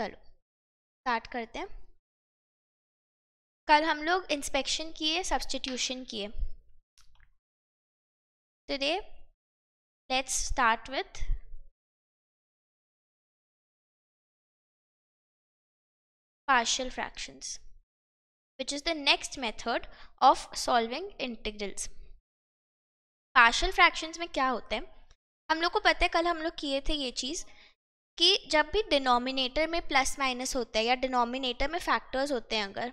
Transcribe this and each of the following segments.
चलो स्टार्ट करते हैं। कल हम लोग इंस्पेक्शन किए सब्सटीट्यूशन किए। Today let's start with partial fractions, which is the next method of solving integrals partial fractions में क्या होता है? हम लोग को पता है, कल हम लोग किए थे ये चीज़। कि जब भी डिनोमिनेटर में प्लस माइनस होता है या डिनोमिनेटर में फैक्टर्स होते हैं अगर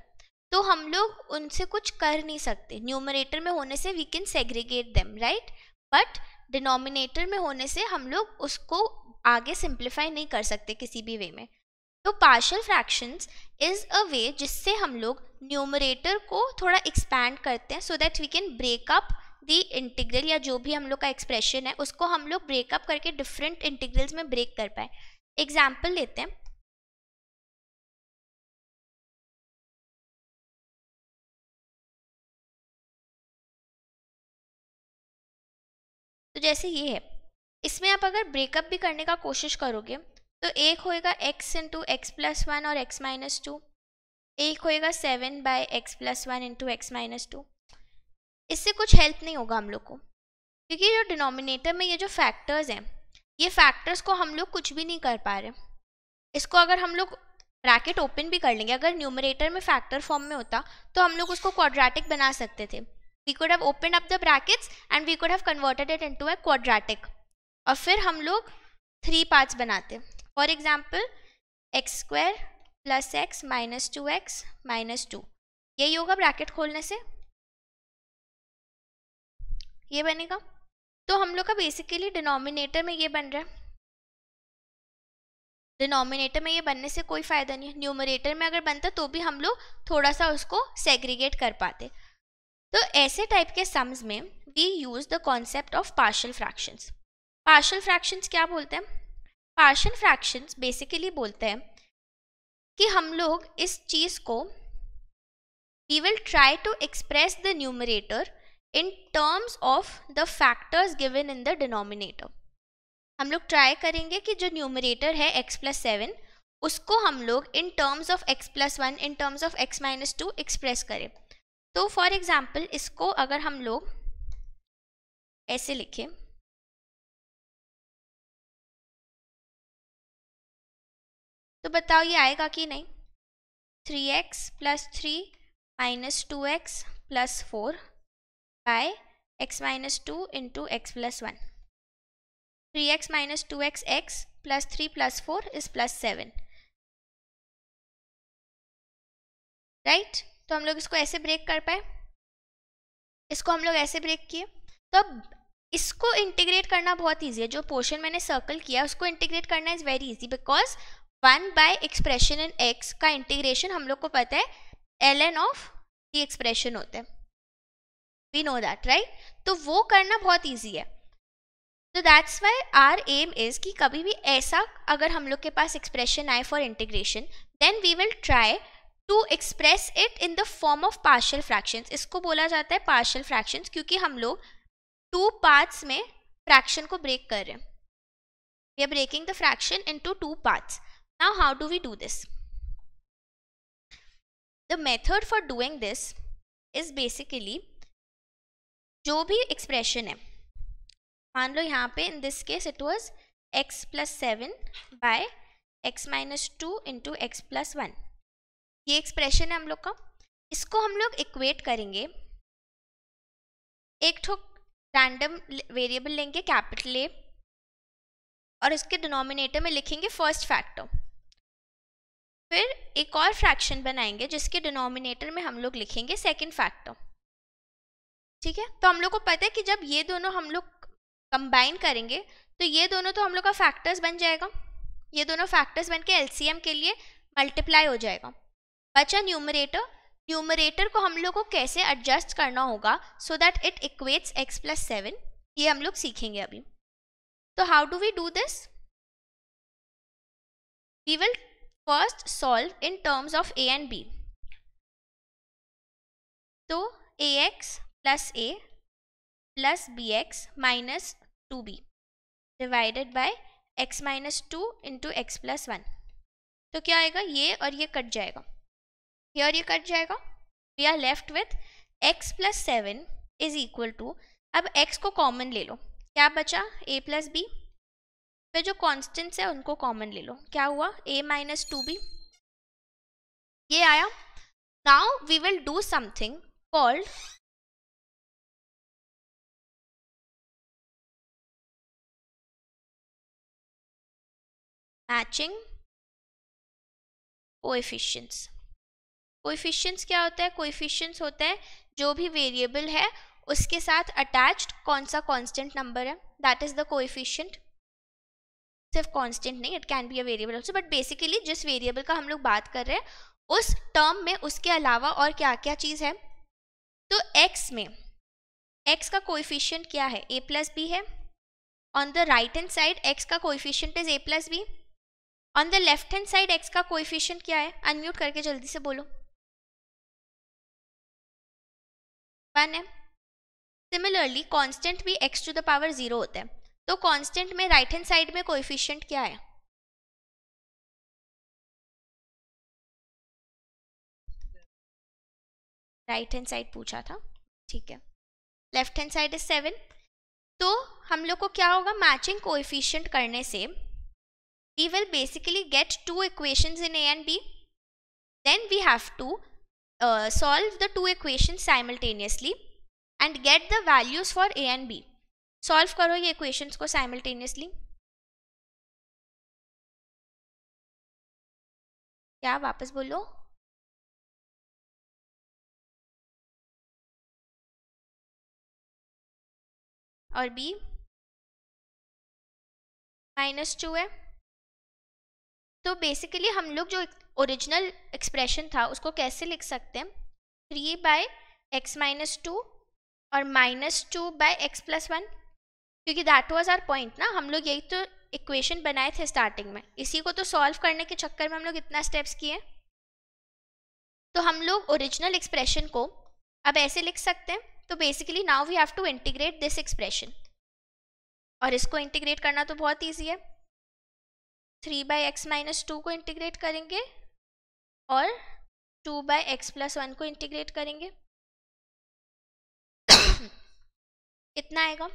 तो हम लोग उनसे कुछ कर नहीं सकते। न्यूमरेटर में होने से we can segregate them right but denominator में होने से हम लोग उसको आगे सिंप्लीफाई नहीं कर सकते किसी भी वे में। तो partial fractions is a way जिससे हम लोग न्यूमरेटर को थोड़ा एक्सपैंड करते हैं so that we can break up the integral या जो भी हम लोग का एक्सप्रेशन है, उसको हम लोग ब्रेकअप करके डिफरेंट इंटीग्रल्स में ब्रेक कर पाए। एग्ज़ाम्पल लेते हैं। तो जैसे ये है। इसमें आप अगर ब्रेकअप भी करने का कोशिश करोगे तो एक होएगा x into x plus one और x माइनस टू एक होएगा seven by x plus one into x minus two इससे कुछ हेल्प नहीं होगा हम लोग को। क्योंकि जो डिनोमिनेटर में ये जो फैक्टर्स हैं, ये फैक्टर्स को हम लोग कुछ भी नहीं कर पा रहे। इसको अगर हम लोग ब्रैकेट ओपन भी कर लेंगे, अगर न्यूमरेटर में फैक्टर फॉर्म में होता तो हम लोग उसको क्वाड्रेटिक बना सकते थे। We could have open up the brackets and we could have converted it into a quadratic और फिर हम लोग थ्री पार्ट्स बनाते। For example x square plus x minus two x minus two यही होगा ब्रैकेट खोलने से। ये बनेगा। तो हम लोग का बेसिकली डिनोमिनेटर में ये बन रहा है। डिनोमिनेटर में ये बनने से कोई फ़ायदा नहीं है। न्यूमरेटर में अगर बनता तो भी हम लोग थोड़ा सा उसको सेग्रीगेट कर पाते। तो ऐसे टाइप के सम्स में we use the concept of partial fractions partial fractions क्या बोलते हैं? पार्शल फ्रैक्शंस बेसिकली बोलते हैं कि हम लोग इस चीज़ को we will try to express the numerator in terms of the factors given in the denominator हम लोग ट्राई करेंगे कि जो न्यूमरेटर है एक्स प्लस सेवन उसको हम लोग in terms of x plus one in terms of x minus two express करें। तो फॉर एग्ज़ाम्पल इसको अगर हम लोग ऐसे लिखें। तो बताओ ये आएगा कि नहीं? Three x plus three minus two x plus four minus two into x plus one three x minus two x x plus three plus four is plus seven right तो हम लोग इसको ऐसे ब्रेक कर पाए? इसको हम लोग ऐसे ब्रेक किए? तो अब इसको इंटीग्रेट करना बहुत ईजी है। जो पोर्शन मैंने सर्कल किया, उसको इंटीग्रेट करना is very easy because one by expression in x का इंटीग्रेशन हम लोग को पता है L N of the expression होता है। वी नो दैट राइट तो वो करना बहुत ईजी है। तो that's why our aim is कि कभी भी ऐसा अगर हम लोग के पास एक्सप्रेशन आए for integration then we will try to express it in the form of partial fractions इसको बोला जाता है पार्शियल फ्रैक्शंस क्योंकि हम लोग टू पार्ट्स में फ्रैक्शन को ब्रेक कर रहे हैं। We are breaking the fraction into two parts now how do we do this the method for doing this is basically जो भी एक्सप्रेशन है। मान लो यहाँ पे in this case it was x plus seven by x minus two into x plus one ये expression है हम लोग का। इसको हम लोग इक्वेट करेंगे। एक ठो रैंडम वेरिएबल लेंगे कैपिटल ए और इसके डिनोमिनेटर में लिखेंगे फ़र्स्ट फैक्टर फिर एक और फ्रैक्शन बनाएँगे, जिसके डिनोमिनेटर में हम लोग लिखेंगे सेकेंड फैक्टर ठीक है? तो हम लोग को पता है कि जब ये दोनों हम लोग कंबाइन करेंगे तो ये दोनों तो हम लोग का फैक्टर्स बन जाएगा। ये दोनों फैक्टर्स बन के एलसीएम के लिए मल्टीप्लाई हो जाएगा। बचा न्यूमरेटर न्यूमरेटर को हम लोग को कैसे एडजस्ट करना होगा so that it equates x plus seven ये हम लोग सीखेंगे अभी। तो how do we do this we will first solve in terms of A and B तो A ax plus a plus bx minus 2b divided by x minus 2 into x plus 1. तो क्या आएगा? ये और ये कट जाएगा। ये और ये कट जाएगा। We are left with x plus seven is equal to अब एक्स को कॉमन ले लो। क्या बचा? ए प्लस बी फिर जो कॉन्स्टेंट्स है, उनको कॉमन ले लो। क्या हुआ? ए माइनस टू बी ये आया। Now we will do something called matching coefficients coefficients क्या होता है? कोएफिशिएंट्स होता है जो भी वेरिएबल है, उसके साथ अटैच्ड कौन सा कांस्टेंट नंबर है? दैट इज़ द कोएफिशिएंट सिर्फ़ कांस्टेंट नहीं it can be a variable also but basically जिस वेरिएबल का हम लोग बात कर रहे हैं, उस टर्म में उसके अलावा और क्या क्या चीज़ है? तो x में, x का कोएफिशिएंट क्या है? A प्लस बी है। On the right hand side x का coefficient is a plus B on the left hand side x का कोएफिशिएंट क्या है? अनम्यूट करके जल्दी से बोलो। वन है सिमिलरली कांस्टेंट भी x to the power zero होता है। तो कांस्टेंट में राइट हैंड साइड में कोएफिशिएंट क्या है? राइट हैंड साइड पूछा था। ठीक है। Left hand side is seven तो हम लोग को क्या होगा? मैचिंग कोएफिशिएंट करने से we will basically get two equations in a and b then we have to uh, solve the two equations simultaneously and get the values for a and b solve करो ये equations को simultaneously क्या वापस बोलो और b minus two है तो basically हम लोग जो ओरिजिनल एक्सप्रेशन था, उसको कैसे लिख सकते हैं? Three by x minus two और minus two by x plus one क्योंकि दैट वाज आर पॉइंट ना, हम लोग यही तो इक्वेशन बनाए थे स्टार्टिंग में। इसी को तो सॉल्व करने के चक्कर में हम लोग इतना स्टेप्स किए। तो हम लोग ओरिजिनल एक्सप्रेशन को अब ऐसे लिख सकते हैं। तो basically now we have to integrate this expression और इसको इंटीग्रेट करना तो बहुत ईजी है। Three by x minus two को इंटीग्रेट करेंगे और two by x plus one को इंटीग्रेट करेंगे। कितना आएगा।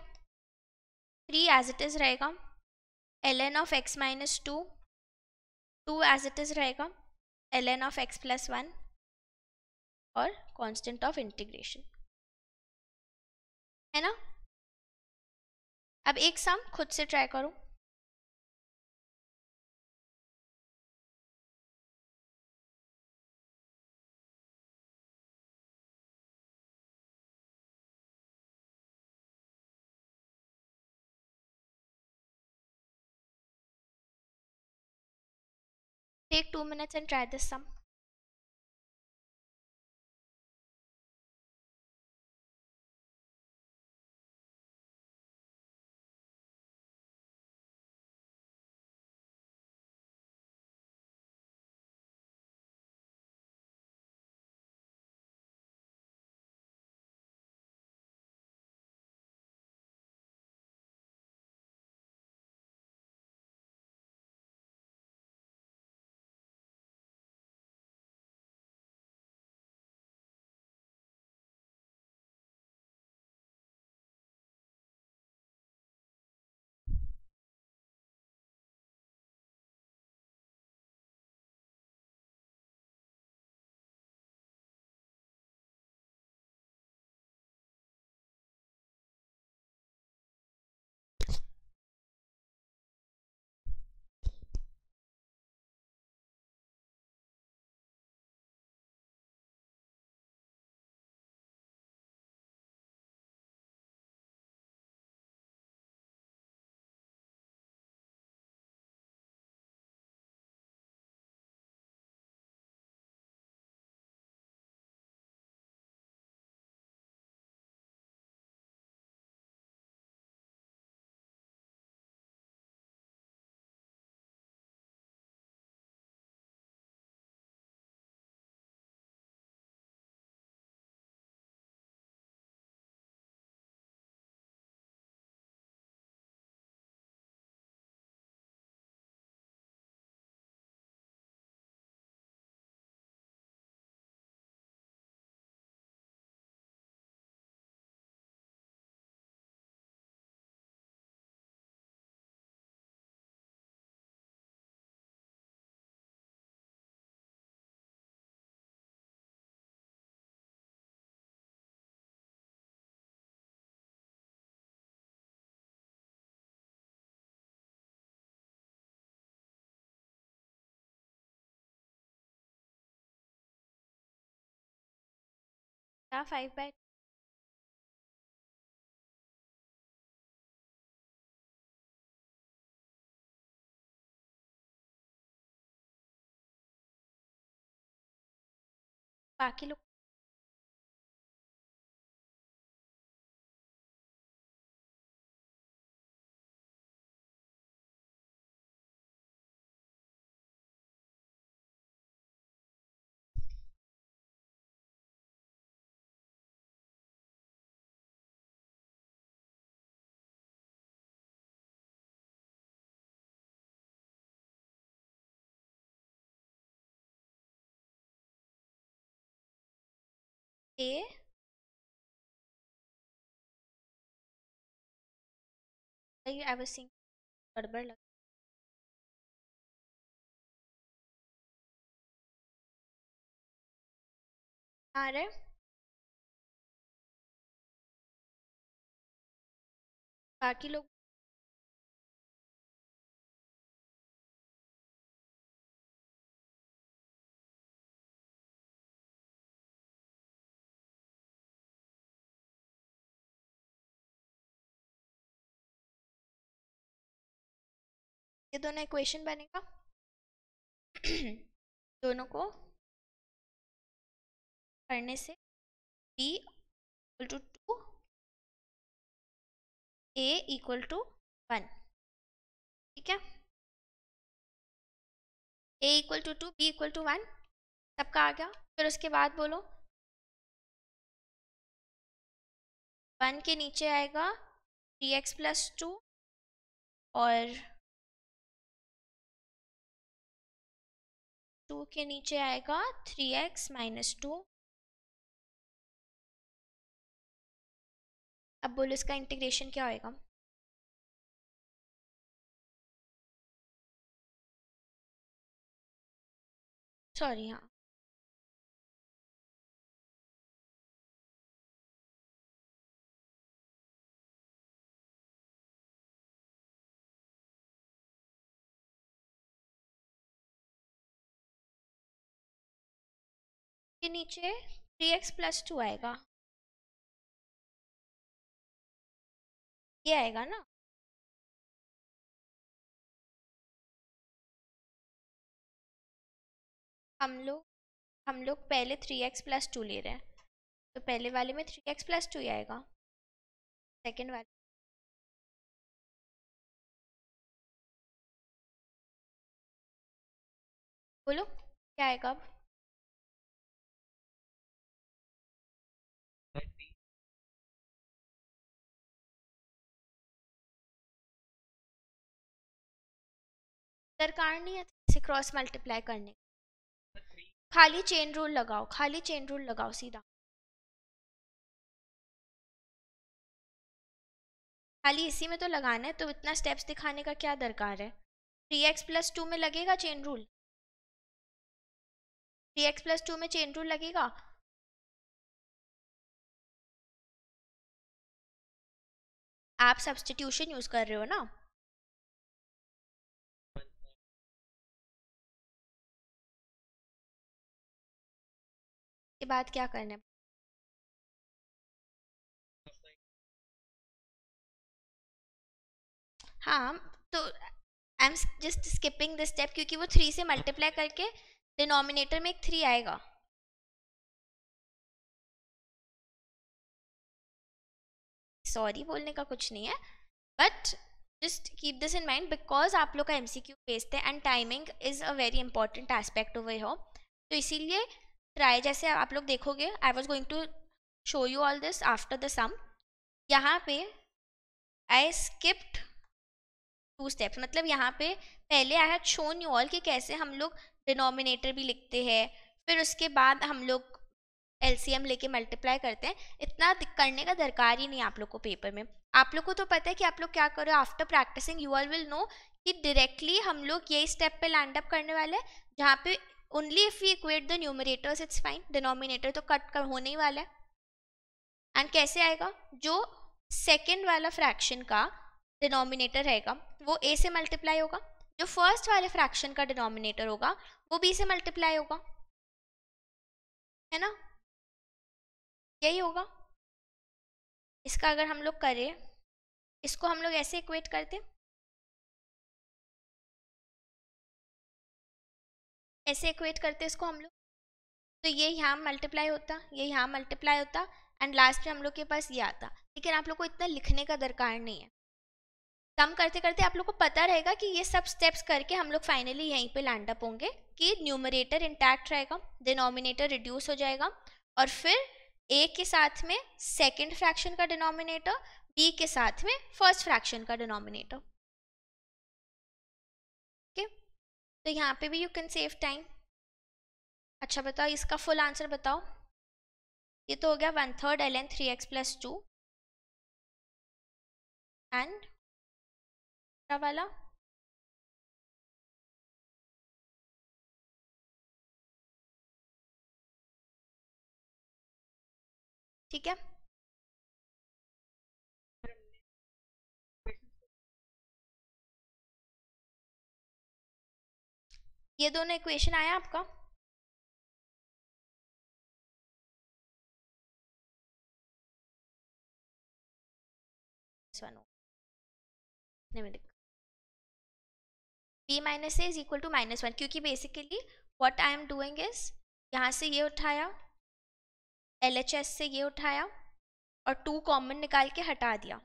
थ्री एज इट इज़ रहेगा। L N of x minus two two as it is रहेगा। L N of x plus one और कांस्टेंट ऑफ़ इंटीग्रेशन है ना? अब एक सम खुद से ट्राई करो। Take 2 minutes and try this sum. क्या फाइव बाई बाकी लोग ए आई गड़बड़ लग आ रहे बाकी लोग ये दोनों इक्वेशन बनेगा। दोनों को करने से b equal to two A equal to one ठीक है? A equal to two B equal to one सबका आ गया। फिर उसके बाद बोलो। वन के नीचे आएगा थ्री एक्स प्लस टू और टू के नीचे आएगा, थ्री एक्स माइनस टू। अब बोलो इसका इंटीग्रेशन क्या होएगा। सॉरी हाँ। के नीचे थ्री एक्स प्लस टू आएगा। ये आएगा ना? हम लोग हम लोग पहले थ्री एक्स प्लस टू ले रहे हैं। तो पहले वाले में थ्री एक्स प्लस टू ही आएगा। सेकेंड वाले बोलो, क्या आएगा अब? दरकार नहीं है इसे क्रॉस मल्टीप्लाई करने खाली चेन रूल लगाओ, खाली चेन रूल लगाओ सीधा। खाली इसी में तो लगाना है तो इतना स्टेप्स दिखाने का क्या दरकार है? थ्री एक्स प्लस टू में लगेगा chain rule three x plus two में चेन रूल लगेगा? आप सब्सटीट्यूशन यूज़ कर रहे हो ना? बाद क्या करना है तो I am just skipping this step क्योंकि वो थ्री से मल्टीप्लाई करके डिनोमिनेटर में एक थ्री आएगा। सॉरी बोलने का कुछ नहीं है but just keep this in mind because आप लोग का एम सी क्यू बेस्ड है and timing is a very important aspect over हो तो इसीलिए ट्राई जैसे आप लोग देखोगे I was going to show you all this after the sum यहाँ पे आई स्किप्ड टू स्टेप्स मतलब यहाँ पे पहले I had shown you all कि कैसे हम लोग डिनोमिनेटर भी लिखते हैं, फिर उसके बाद हम लोग एलसीएम लेके मल्टीप्लाई करते हैं। इतना करने का दरकार ही नहीं आप लोग को पेपर में। आप लोग को तो पता है कि आप लोग क्या करो after practising you all will know कि डायरेक्टली हम लोग यही स्टेप पे लैंड अप करने वाले हैं, जहाँ पे only if you equate the numerators it's fine denominator तो कट कर होने ही वाला है। एंड कैसे आएगा? जो सेकेंड वाला फ्रैक्शन का डिनोमिनेटर रहेगा, वो ए से मल्टीप्लाई होगा। जो फ़र्स्ट वाले फ्रैक्शन का डिनोमिनेटर होगा, वो बी से मल्टीप्लाई होगा। है ना? यही होगा। इसका अगर हम लोग करें, इसको हम लोग ऐसे इक्वेट करते ऐसे इक्वेट करते इसको हम लोग। तो ये यहाँ मल्टीप्लाई होता, ये यहाँ मल्टीप्लाई होता एंड लास्ट में हम लोग के पास ये आता। लेकिन आप लोग को इतना लिखने का दरकार नहीं है। कम करते करते आप लोग को पता रहेगा कि ये सब स्टेप्स करके हम लोग फाइनली यहीं पे लैंड अप होंगे कि न्यूमरेटर इंटैक्ट रहेगा डिनोमिनेटर रिड्यूस हो जाएगा, और फिर ए के साथ में सेकेंड फ्रैक्शन का डिनोमिनेटर बी के साथ में फ़र्स्ट फ्रैक्शन का डिनोमिनेटर तो यहाँ पे भी यू कैन सेव टाइम अच्छा बताओ, इसका फुल आंसर बताओ. ये तो हो गया one third L N three x plus two and वाला? ठीक है? ये दोनों इक्वेशन आया आपका? B minus A is equal to minus one क्योंकि basically what I am doing is यहाँ से ये उठाया एल एच एस से ये उठाया और टू कॉमन निकाल के हटा दिया।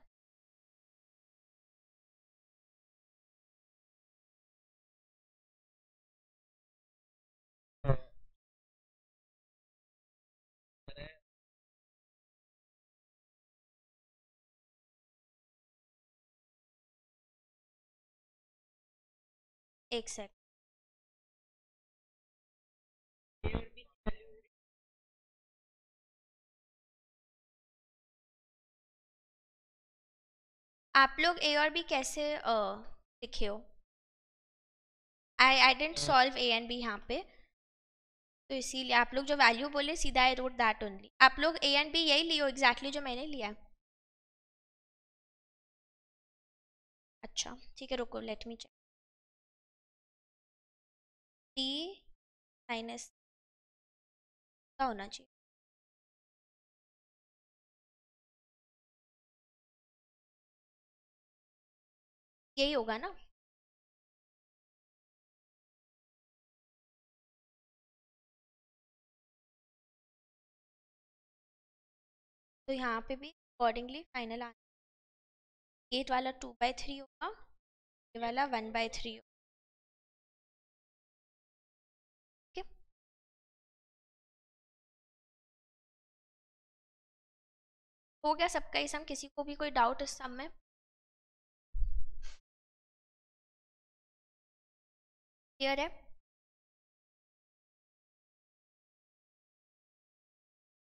एक सेकंड आप लोग ए और बी कैसे लिखे हो? I I didn't solve A and B यहाँ पे। तो इसीलिए आप लोग जो वैल्यू बोले, सीधा आई रोड दैट ओनली आप लोग ए एंड बी यही लियो एग्जैक्टली जो मैंने लिया। अच्छा ठीक है, रुको let me check D minus का होना चाहिए। यही होगा ना? तो यहाँ पे भी अकॉर्डिंगली फाइनल आंसर एट वाला टू बाई थ्री होगा, ये वाला वन बाई थ्री हो गया सबका ही सम, किसी को भी कोई डाउट इस सम में? क्लियर है?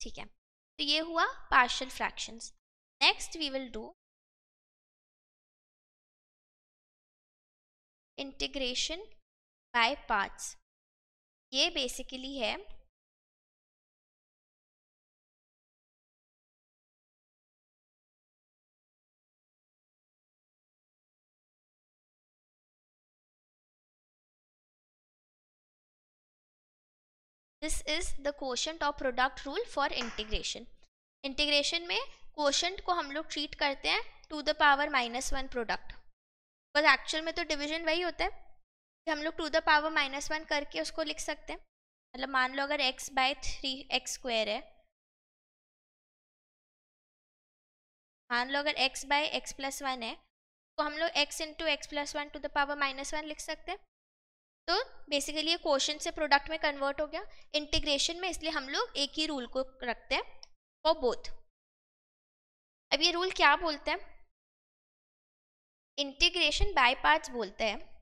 ठीक है। तो ये हुआ partial fractions next we will do integration by parts ये बेसिकली है this is the question of product rule for integration integration में क्वेश्चन को हम लोग ट्रीट करते हैं to the power minus one product बस एक्चुअल में तो डिविजन वही होता है कि हम लोग to the power minus one करके उसको लिख सकते हैं। मतलब मान लो अगर X by three X square है। मान लो अगर X by X plus one है तो हम लोग X into X plus one to the power minus one लिख सकते हैं। तो बेसिकली ये क्वेश्चन से प्रोडक्ट में कन्वर्ट हो गया। इंटीग्रेशन में इसलिए हम लोग एक ही रूल को रखते हैं फॉर बोथ अब ये रूल क्या बोलते हैं? इंटीग्रेशन बाय पार्ट्स बोलते हैं।